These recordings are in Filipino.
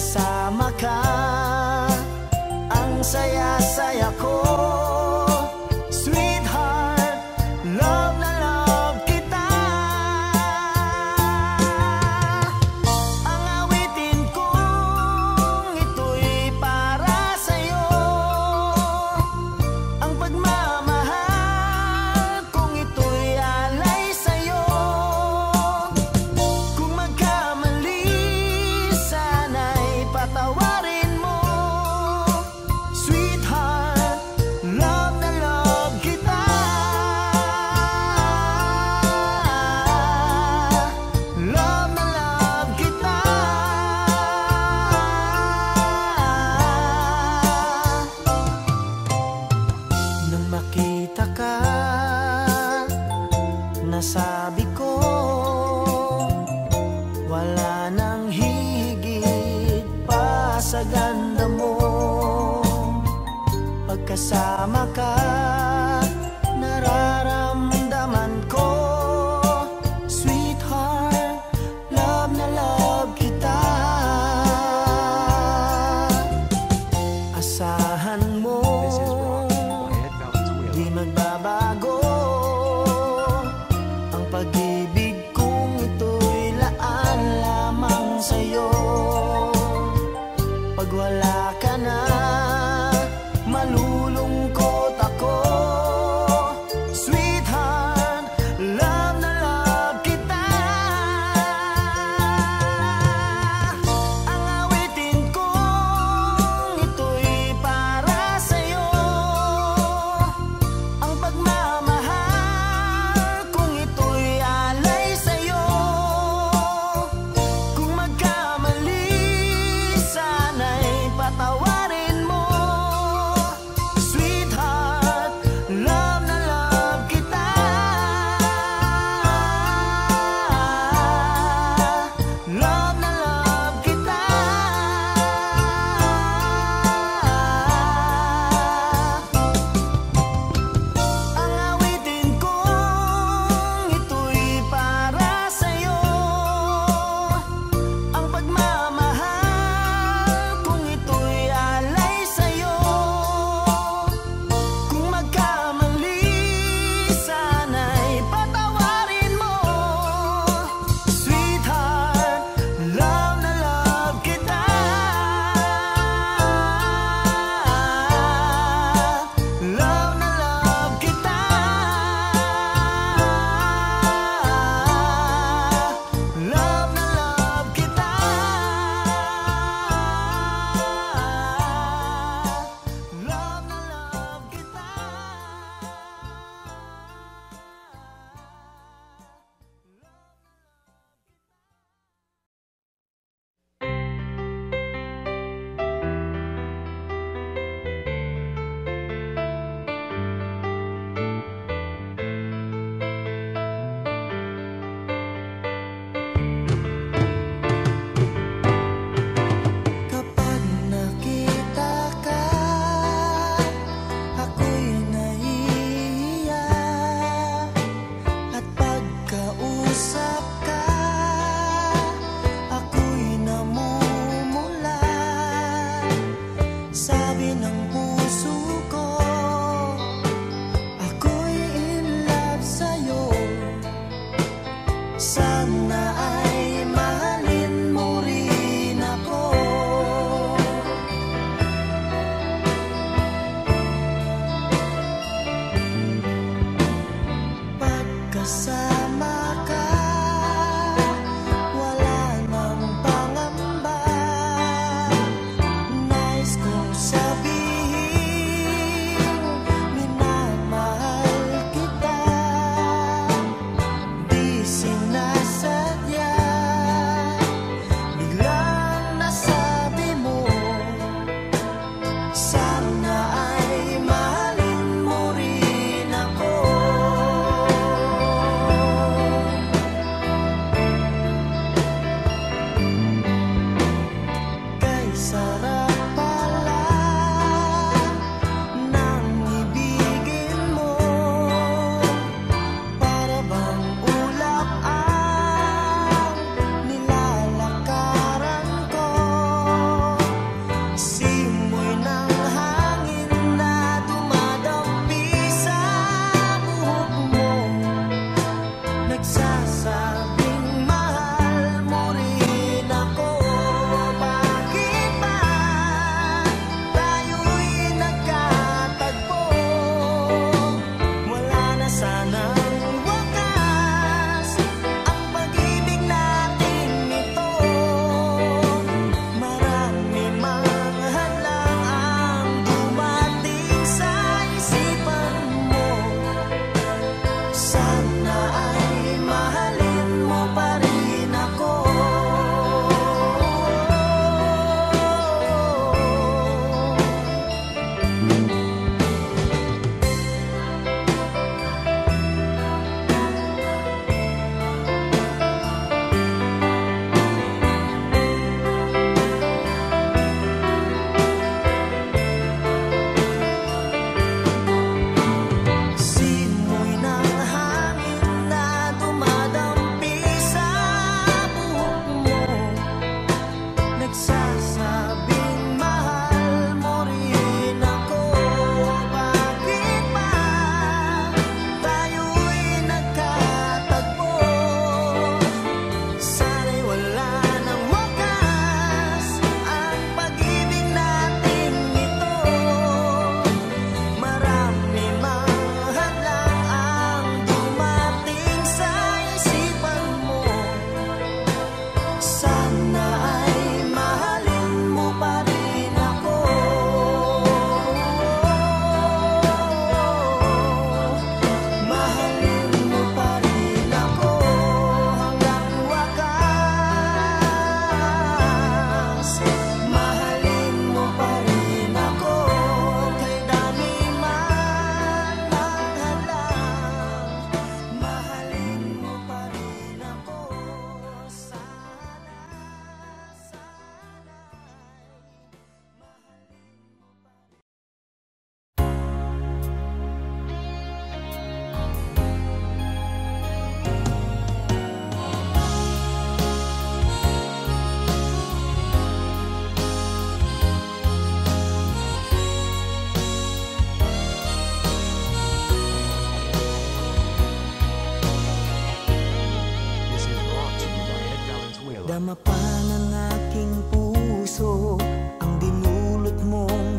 Pagkasama ka. Ang saya-saya ko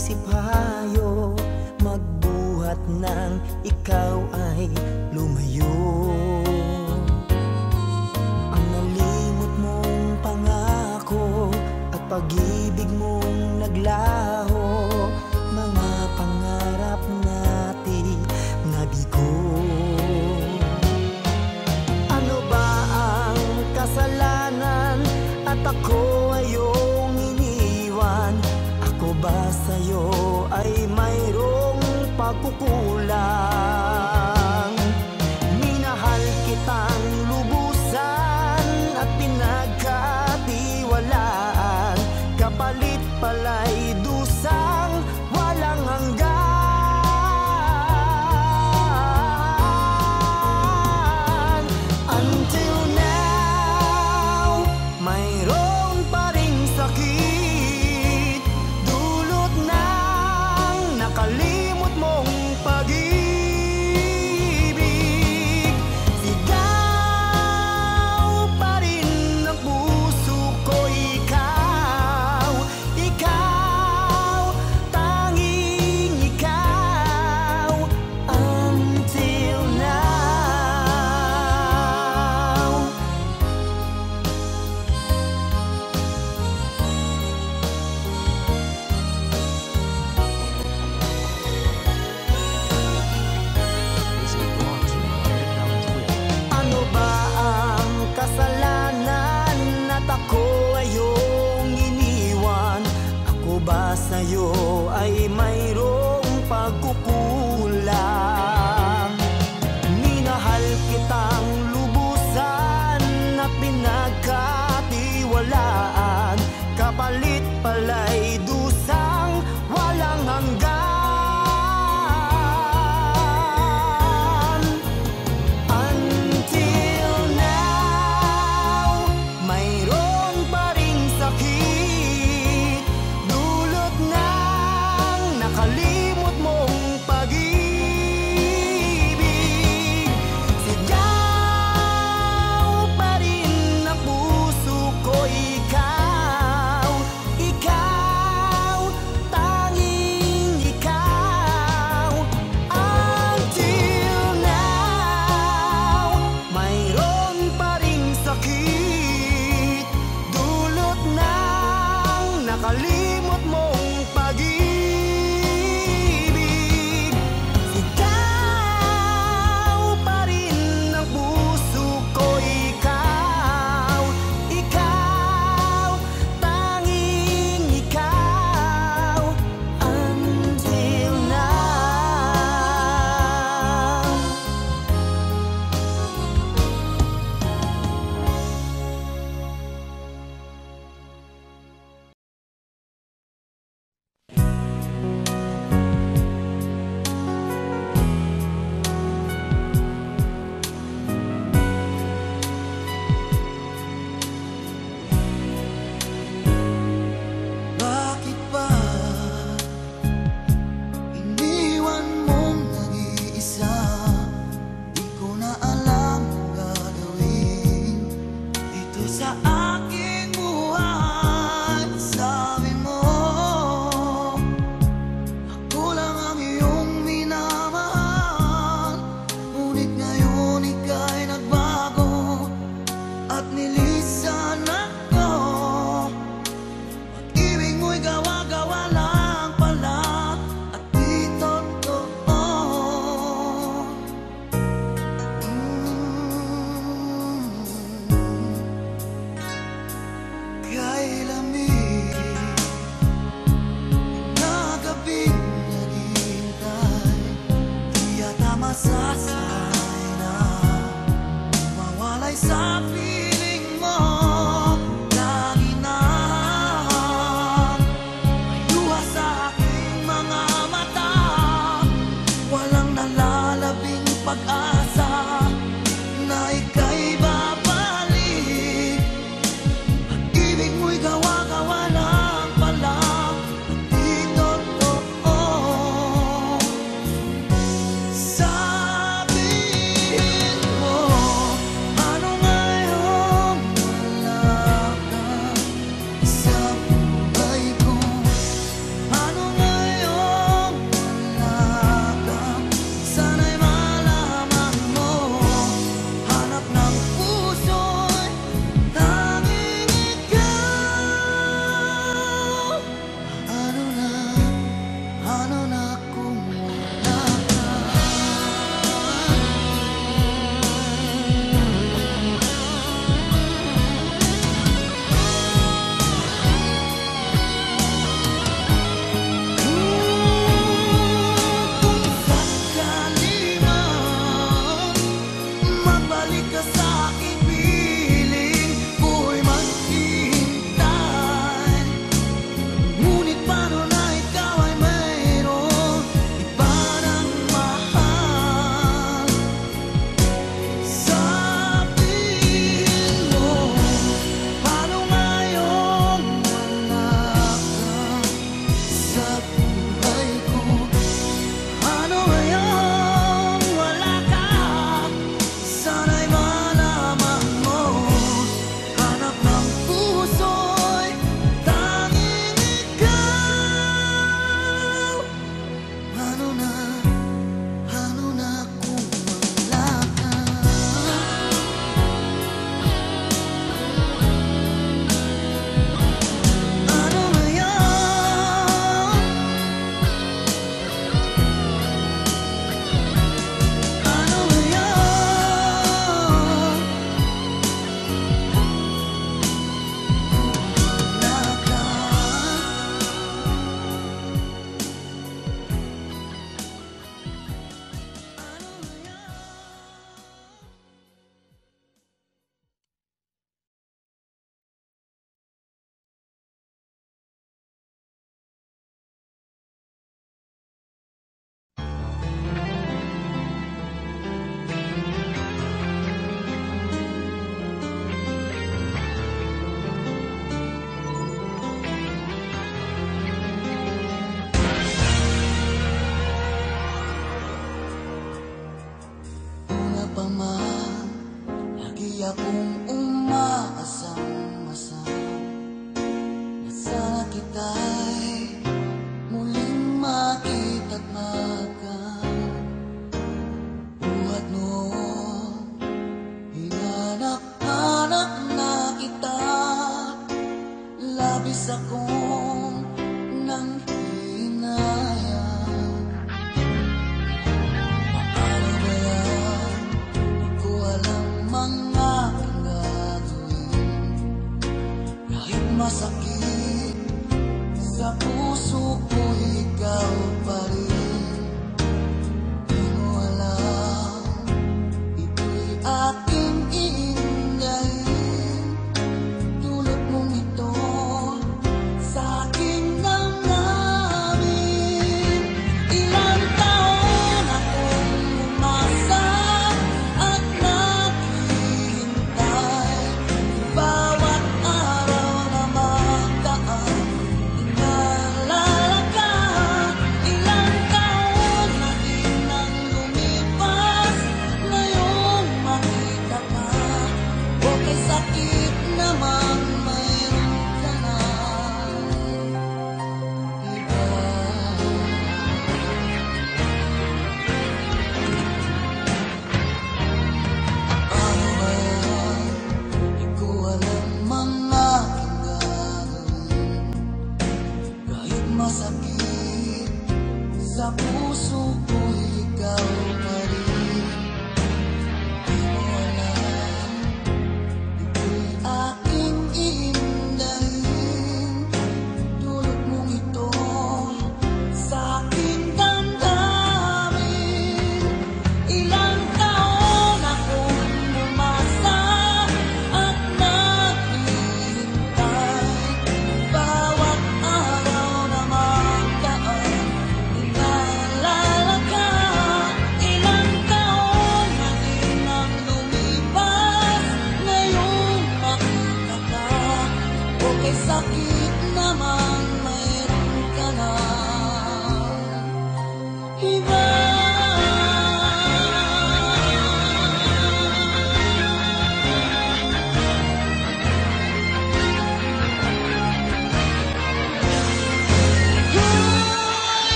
sipayo Magbuhat ng ikaw ay lumayo. Ang nalimot mong pangako At pag-ibig mong naglayo cool.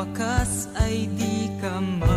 wakas ay di ka ma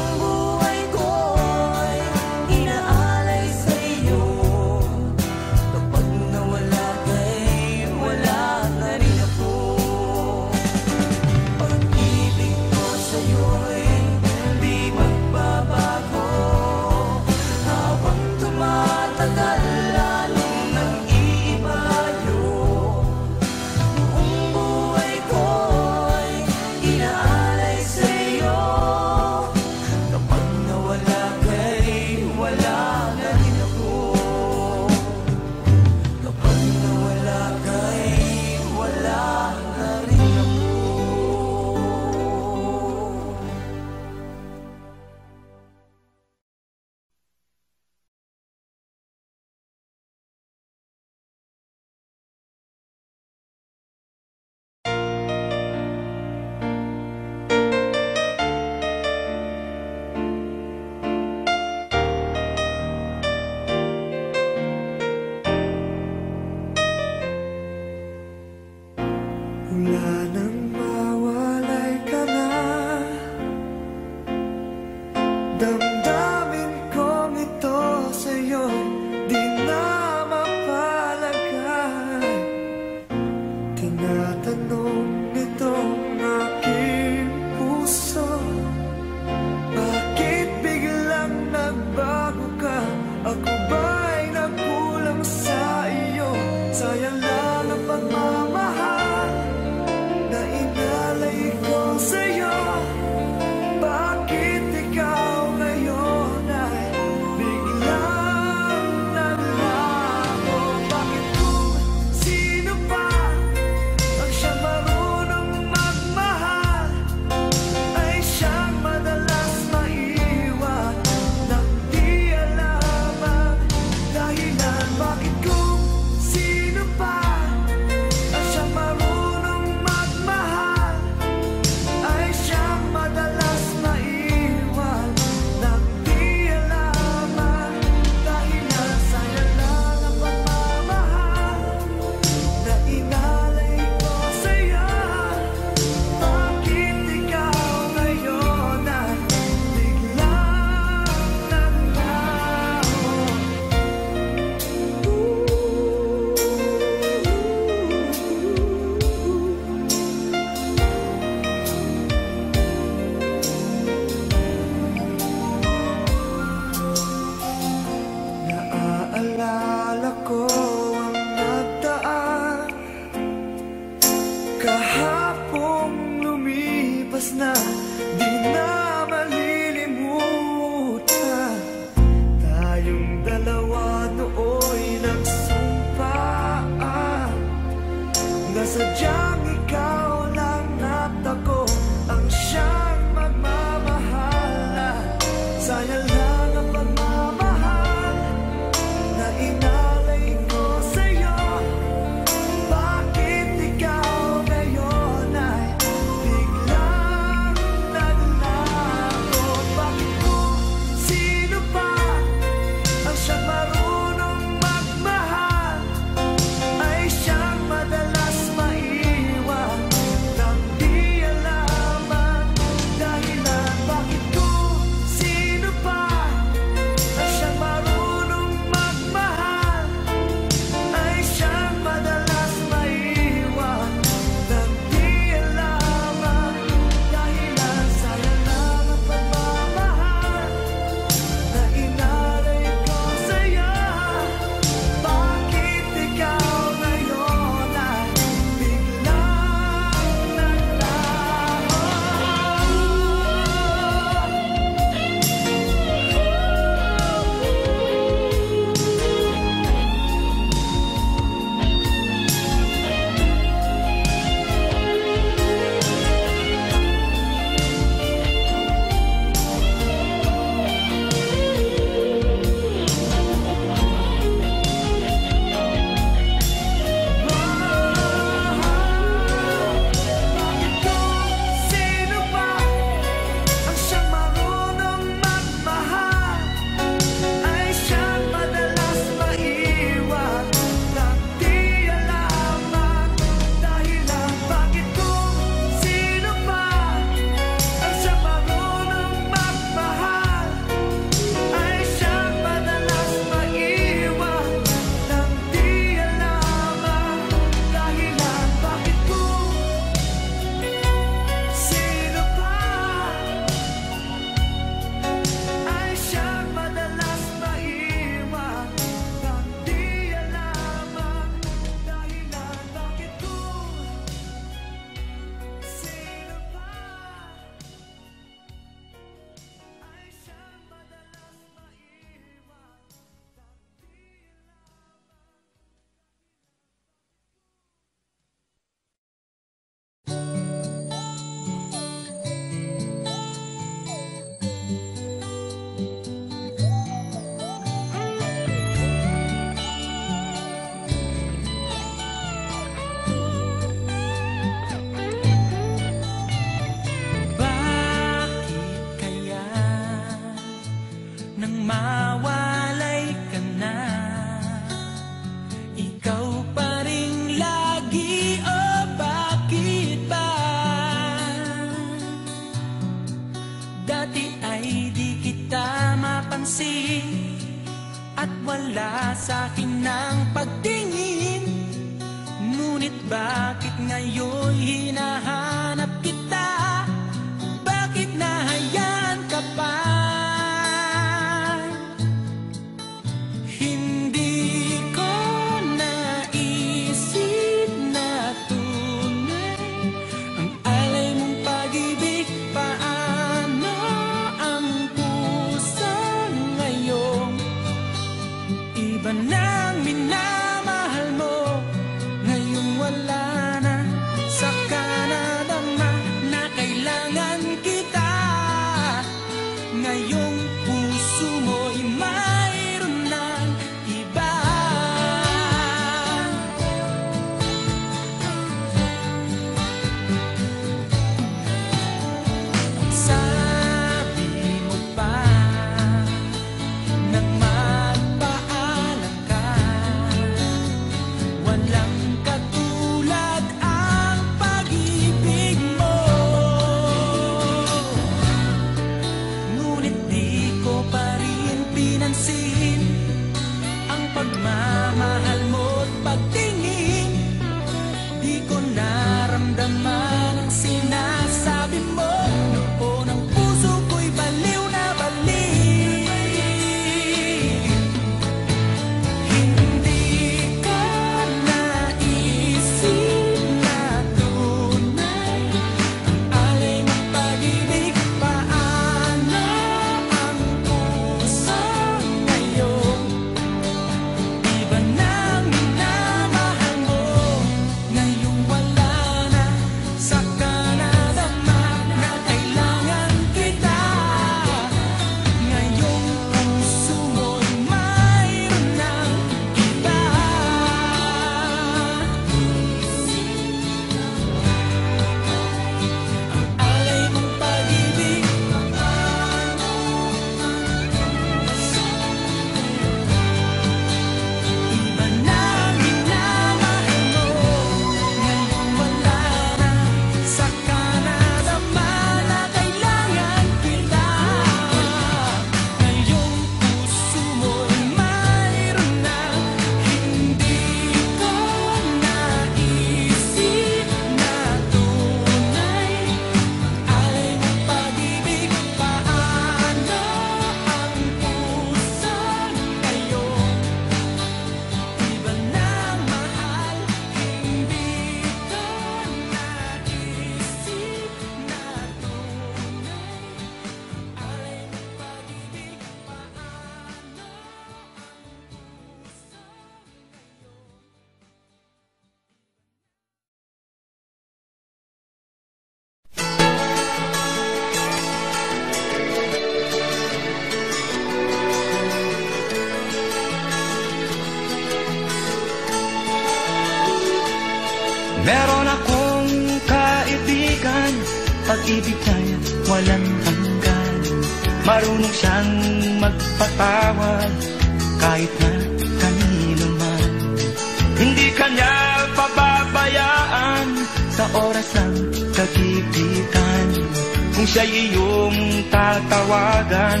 tawagan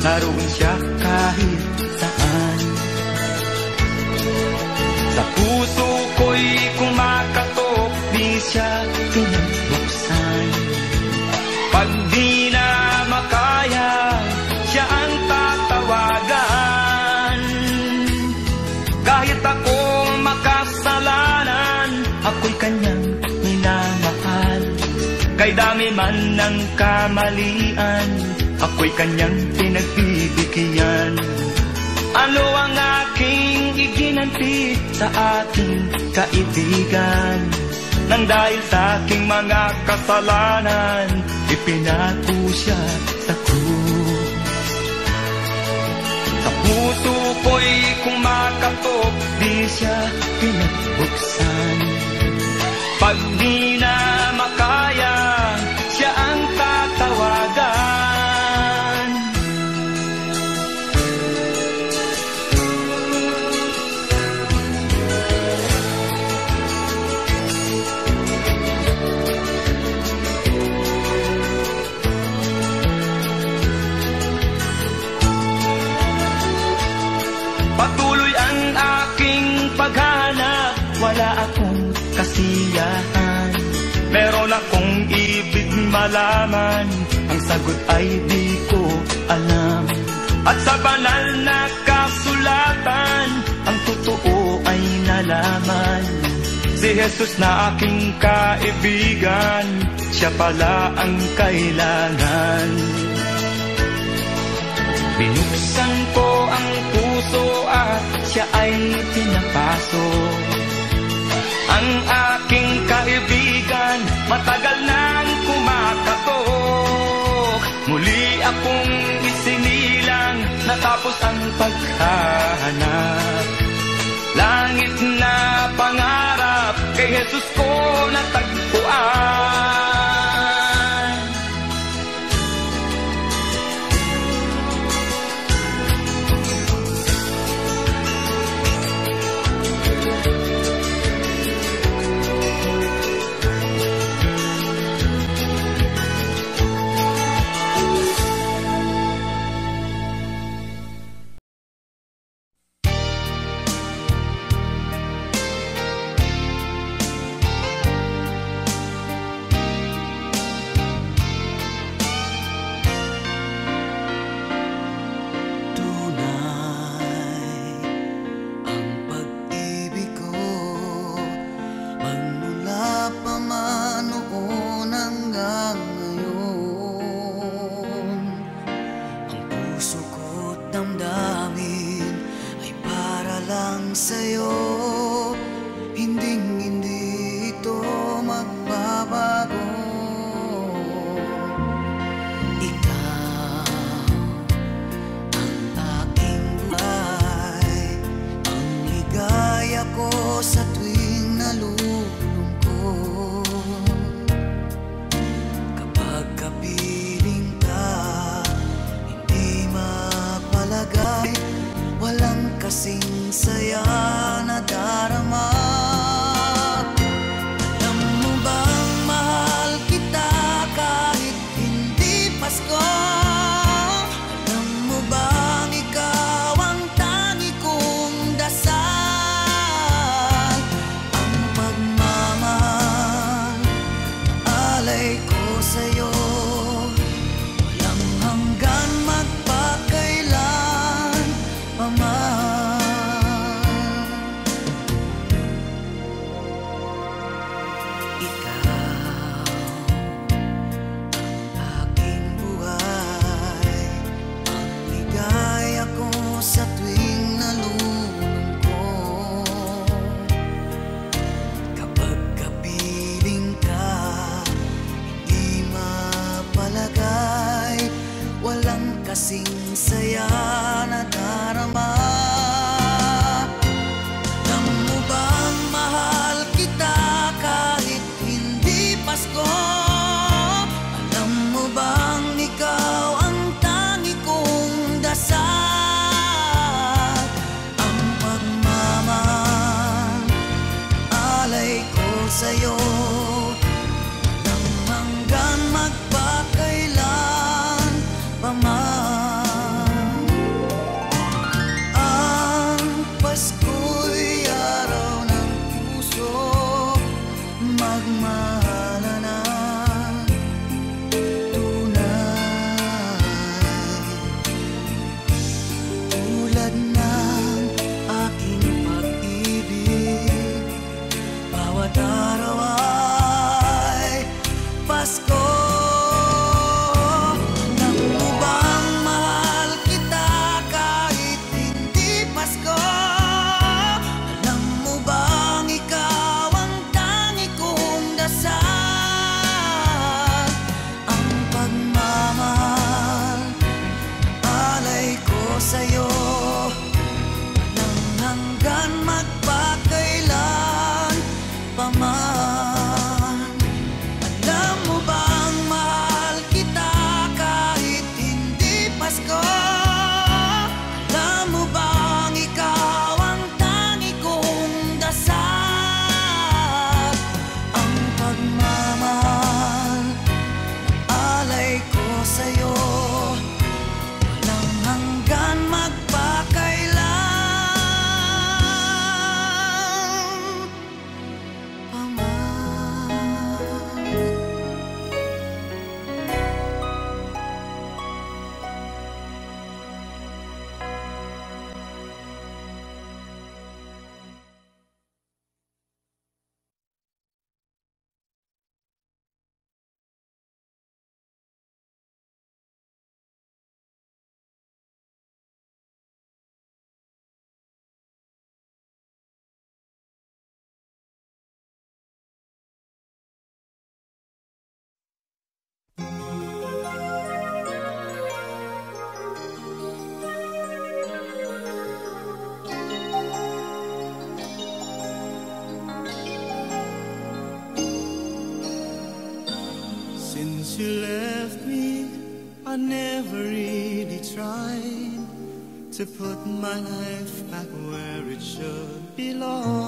Naroon siya kahit saan. Sa puso ko'y kumakatok Di siya pinagbuksan Pag di na makaya Siya ang tatawagan. Kahit ako makasalanan Ako'y kanyang minamahal. Kay dami man ng kamalian Ako'y kanyang pinagbibigyan. Ano ang aking iginanti sa ating kaibigan? Nang dahil sa aking mga kasalanan Ipinako siya sa krus. Sa puso ko'y kumakatok Di siya pinagbuksan. Pag di na makaya Siya ang tatawagan. Wala akong kasiyahan. Meron akong ibig malaman. Ang sagot ay di ko alam. At sa banal na kasulatan Ang totoo ay nalaman. Si Jesus na aking kaibigan Siya pala ang kailangan. Binuksan ko puso at siya ay pinapasok Ang aking kaibigan matagal nang kumakatok. Muli akong isinilang natapos ang paghahanap. Langit na pangarap kay Jesus ko natagpuan to put my life back where it should belong.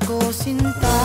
Ako sinta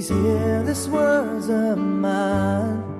Please hear these words of mine.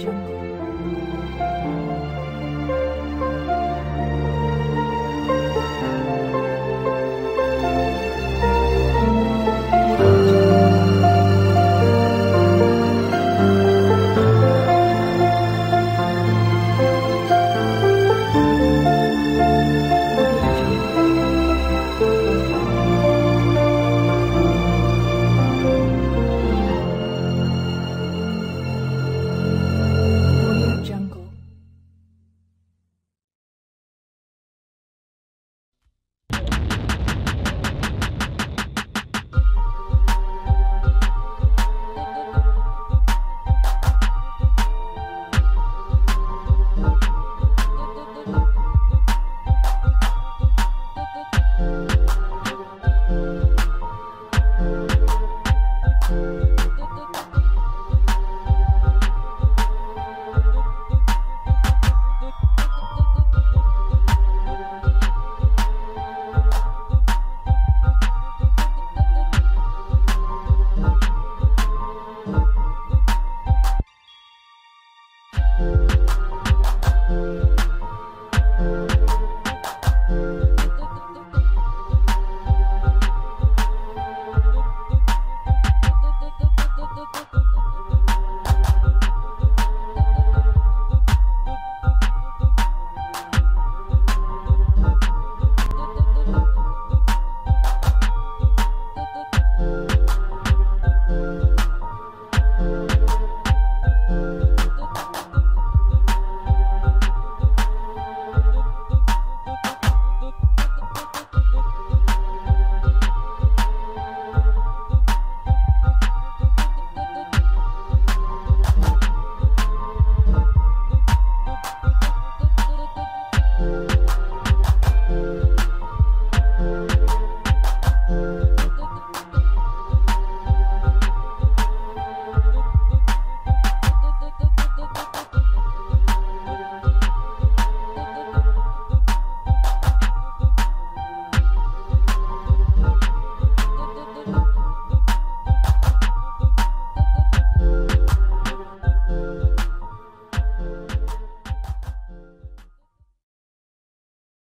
jungle.